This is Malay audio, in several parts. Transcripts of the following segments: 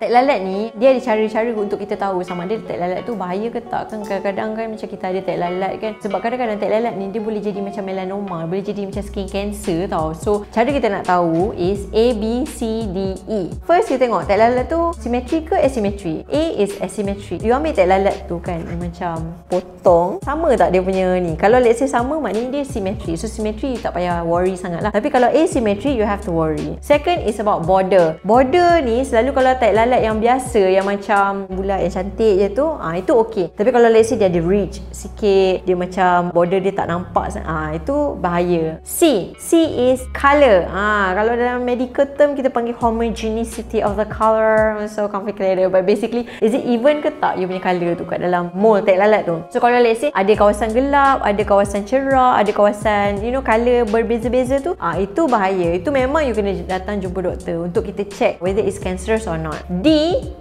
tek lalat ni dia ada cara-cara untuk kita tahu sama ada tek lalat tu bahaya ke tak kan? Kadang-kadang kan macam kita ada tek lalat kan? Sebab kadang-kadang tek lalat ni dia boleh jadi macam melanoma boleh jadi macam skin cancer tau. So cara kita nak tahu is A, B, C, D, E. First kita tengok tek lalat tu simetri ke asymmetry A is asymmetry you ambil tek lalat tu kan macam potong. Sama tak dia punya ni? Kalau let's say sama maknanya dia simetri so simetri tak payah worry sangat lah. Tapi kalau asymmetry you have to worry. Second is about border. Border ni selalu kalau tek lalat lalat yang biasa yang macam bulat yang cantik je tu ah itu okey. Tapi kalau let's say dia ada ridge sikit dia macam border dia tak nampak ah itu bahaya. C C is color ah kalau dalam medical term kita panggil homogeneity of the color so complicated but basically is it even ke tak you punya color tu kat dalam mold tek lalat tu? So kalau let's say ada kawasan gelap ada kawasan cerah ada kawasan you know color berbeza-beza tu ah itu bahaya. Itu memang you kena datang jumpa doktor untuk kita check whether it's cancerous or not D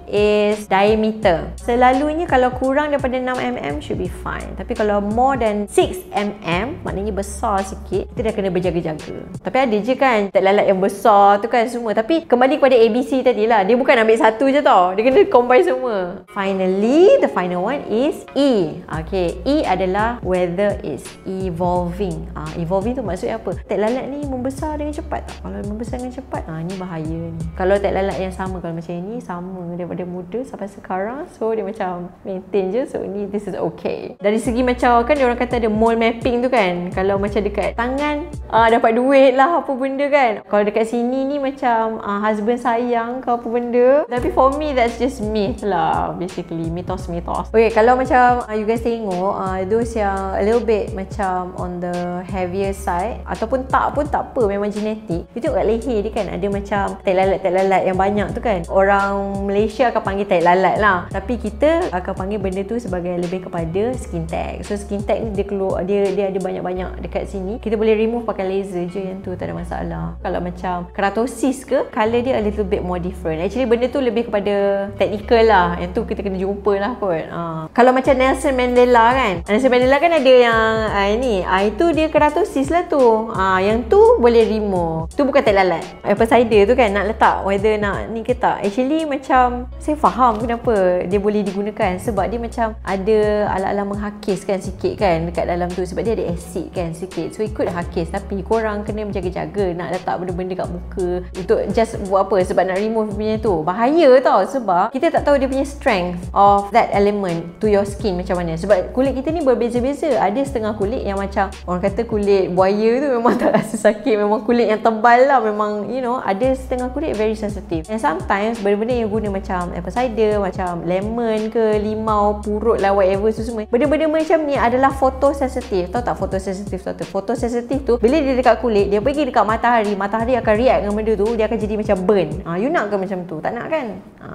is diameter. Selalunya kalau kurang daripada 6mm should be fine. Tapi kalau more than 6mm, maknanya besar sikit, kita dah kena berjaga-jaga. Tapi ada je kan tak lalat yang besar tu kan semua. Tapi kembali kepada ABC tadi lah. Dia bukan ambil satu je tau. Dia kena combine semua. Finally, the final one is E. Okay, E adalah weather is evolving. Ah, evolving tu maksudnya apa? Tak lalat ni membesar dengan cepat tak? Kalau membesar dengan cepat, ah ni bahaya ni. Kalau tak lalat yang sama kalau macam ni, sama daripada muda sampai sekarang. So dia macam maintain je. So ni this is okay. Dari segi macam kan dia orang kata ada mole mapping tu kan. Kalau macam dekat tangan uh, dapat duit lah apa benda kan. Kalau dekat sini ni macam uh, husband sayang ke apa benda. Tapi for me that's just myth lah basically. Mitos-mitos okay kalau macam uh, you guys tengok uh, those yang a little bit macam on the heavier side ataupun tak pun tak apa memang genetik. You tengok kat leher dia kan ada macam tak lalat-tak lalat yang banyak tu kan. Orang Malaysia akan panggil tag lalat lah. Tapi kita akan panggil benda tu sebagai lebih kepada skin tag. So skin tag ni dia keluar dia dia ada banyak-banyak dekat sini. Kita boleh remove pakai laser je yang tu tak ada masalah. Kalau macam keratosis ke color dia a little bit more different. Actually benda tu lebih kepada technical lah. Yang tu kita kena jumpa lah kot. Ha. kalau macam Nelson Mandela kan Nelson Mandela kan ada yang uh, ini. Uh, itu dia keratosis lah tu. Ha, yang tu boleh remove. Tu bukan tag lalat. Apple cider tu kan nak letak whether nak ni ke tak. Actually macam saya faham kenapa dia boleh digunakan sebab dia macam ada ala-ala menghakiskan sikit kan dekat dalam tu sebab dia ada asid kan sikit. So ikut hakis. Tapi korang kena menjaga-jaga nak letak benda-benda kat muka untuk just buat apa? Sebab nak remove punya tu. Bahaya tau sebab kita tak tahu dia punya strength of that element to your skin macam mana. Sebab kulit kita ni berbeza-beza. Ada setengah kulit yang macam orang kata kulit buaya tu memang tak rasa sakit. Memang kulit yang tebal lah. Memang you know ada setengah kulit very sensitive. And sometimes benda-benda yang guna macam apple cider macam lemon ke limau purut lah whatever tu semua. Benda-benda macam ni adalah fotosensitif. Tahu tak fotosensitif tu? Fotosensitif tu bila dia dekat kulit dia pergi dekat matahari matahari akan react dengan benda tu dia akan jadi macam burn. Ha, you nak ke macam tu? Tak nak kan? Ha.